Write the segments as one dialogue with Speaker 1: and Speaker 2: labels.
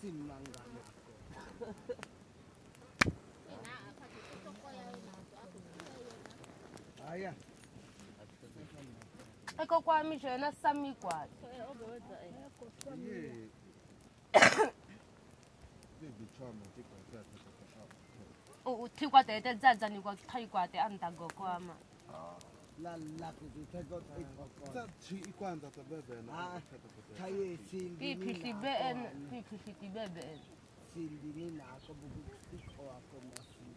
Speaker 1: Simangana. Aya.
Speaker 2: Eko kwa misho na sami kwa.
Speaker 3: Ye. Ye bi chama ti kwa ta ta ta.
Speaker 2: O ti kwa te te za za ni kwa thai kwa te anda go kwa ma.
Speaker 1: La la ku ti te go ti kwa. Za
Speaker 3: chi i kwa anda ta bebe na. Ah, ah, thai e
Speaker 1: sin. Ki phisi be en, ki
Speaker 2: phisi ti bebe en.
Speaker 1: zindini naso bugustik oakom basın.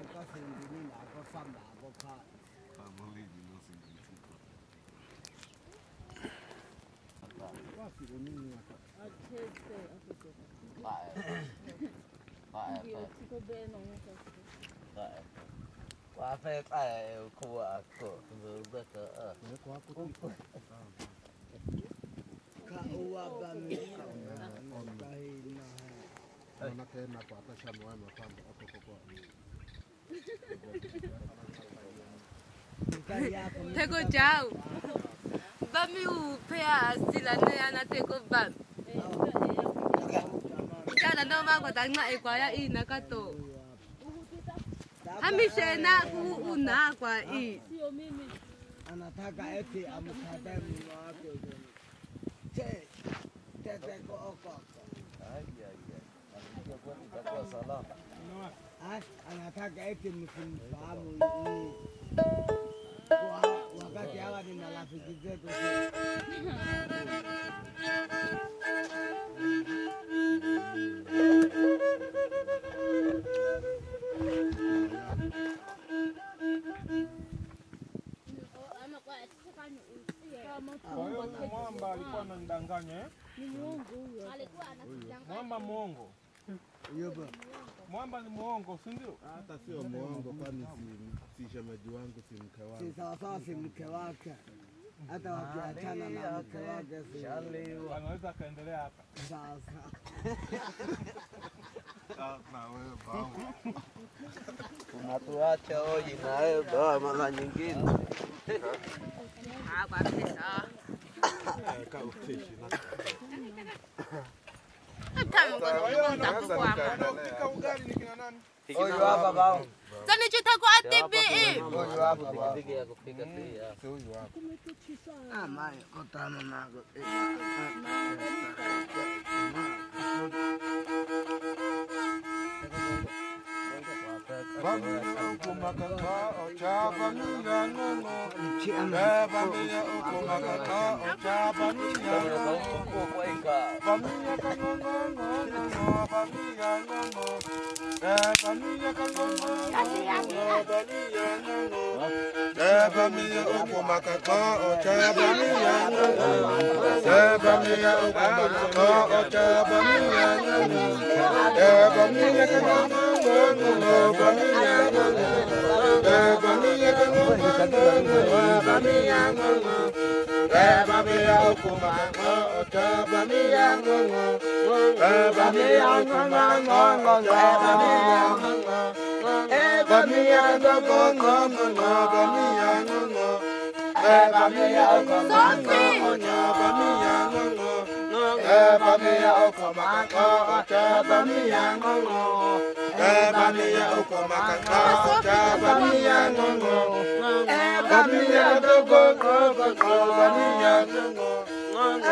Speaker 1: Ecco zindini naso famavo pa.
Speaker 4: Favolini non si dice.
Speaker 3: Qua si comincia.
Speaker 5: Accese, accese.
Speaker 4: Vai. Vai. Io
Speaker 5: ti bene, non è questo.
Speaker 4: Vai. quá phê tại của
Speaker 6: của vừa vừa cỡ ở.
Speaker 3: Nếu quá cũng đi
Speaker 5: kaua ba mi
Speaker 3: kai na nó, ke na kwa ta chan wa ma kwa o ko
Speaker 1: Thế cô chào, chao.
Speaker 2: Bami u pea sila ne ana teko bam.
Speaker 1: Kana no
Speaker 2: ma kwa tanga e kwa ya nó cắt kato.
Speaker 1: hamishena
Speaker 2: unakwa hii
Speaker 1: anataka eti amkatae mume wake uzoni che tete kooko anataka eti msimfahamu
Speaker 5: wakati
Speaker 1: hawa ni marafiki zetu
Speaker 5: Mwamba alikuwa
Speaker 1: ananidanganya
Speaker 7: eh?
Speaker 5: Ni muongo huyo. Alikuwa
Speaker 8: anakudanganya. Mwamba
Speaker 7: muongo.
Speaker 1: Huyo ba.
Speaker 7: Mwamba ni muongo, si ndio?
Speaker 3: Hata sio muongo kwani si si shemeji wangu si mke wangu. Si
Speaker 1: sawa sawa si mke wake. Hata wakiachana na mke wake si
Speaker 7: anaweza akaendelea hapa.
Speaker 1: Sasa.
Speaker 3: Sasa wewe baba.
Speaker 4: Unatuacha hoji na wewe baba mara nyingine.
Speaker 2: Ah, basi sawa.
Speaker 4: Huyu hapa bao.
Speaker 2: Sasa chotako ATBE.
Speaker 4: Huyu hapa bao. Piga kupiga
Speaker 3: pia. Huyu hapa.
Speaker 5: Ah,
Speaker 1: Ebamiya
Speaker 4: kuma Eba mi ya uko makaka, eba mi ya ngongo.
Speaker 1: Eba mi ya uko makaka,
Speaker 4: eba mi ya ngongo. Eba mi ya dogo, dogo, eba mi ya ngongo.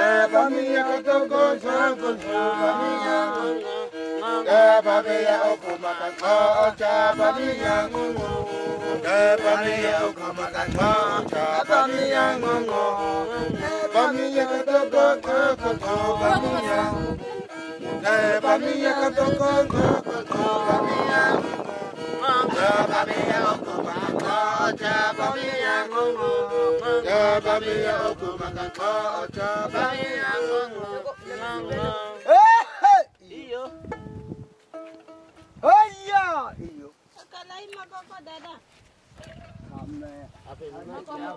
Speaker 4: Eba mi ya dogo, dogo, eba mi ya ngongo. Eba mi ya uko makaka, eba mi ya ngongo. Eba mi ya uko makaka, eba mi ya ngongo.
Speaker 1: Eba
Speaker 4: mi ya dogo, katoka mia Baba mia katoka katoka mia Baba mia okubaka Baba mia ngungu Baba mia okubaka Baba mia ngungu
Speaker 1: Iyo Oya Iyo Kalau ini mau kau dada.
Speaker 6: Kamu.